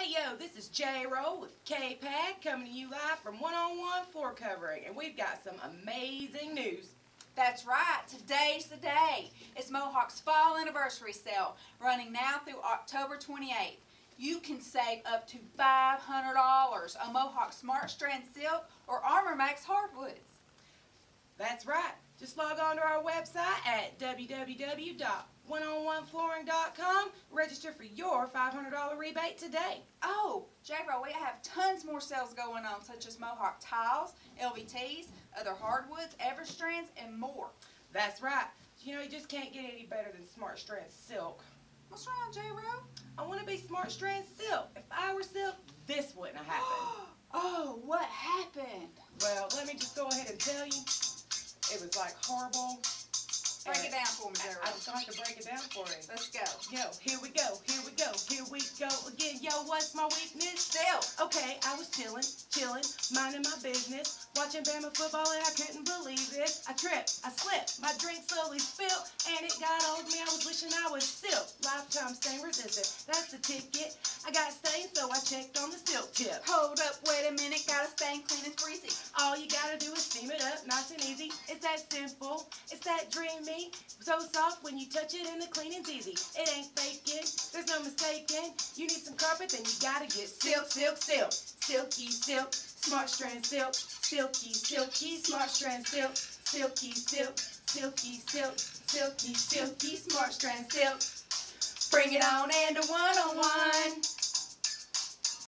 Hey yo, this is J Roll with K Pad coming to you live from One on One Floor Covering, and we've got some amazing news. That's right, today's the day. It's Mohawk's fall anniversary sale, running now through October 28th. You can save up to $500 on Mohawk Smart Strand Silk or Armor Max hardwoods. That's right. Just log on to our website at www.oneononeflooring.com. Register for your $500 rebate today. Oh, J-Roll, we have tons more sales going on, such as Mohawk tiles, LVTs, other hardwoods, Everstrands, and more. That's right. You know, you just can't get any better than Smart Strand Silk. What's wrong, J-Roll? I want to be Smart Strand Silk. If I were Silk, this wouldn't have happened. oh, what happened? well, let me just go ahead and tell you. It was like horrible. Break it down for me, I, J-Roll. I just to break it down for you. Let's go. Yo, here we go, here we go, here we go again. Yo, what's my weakness? Silk. Okay, I was chillin', chillin', minding my business, watching Bama football and I couldn't believe it. I tripped, I slipped, my drink slowly spilled, and it got over me. I was wishing I was silk. Lifetime stain resistant, that's the ticket. I got stained, so I checked on the silk Hold up, wait a minute, gotta stain clean and freezy. All you gotta do is steam it up, nice and easy. It's that simple, it's that dreamy. So soft when you touch it and the cleaning's easy. It ain't faking, there's no mistaking. You need some carpet, then you gotta get silk, silk, silk. Silky silk, smart strand silk. Silky, silky, smart strand silk. Silky silk, silky silk, silky, silky, smart strand silk. Bring it on and a one on one.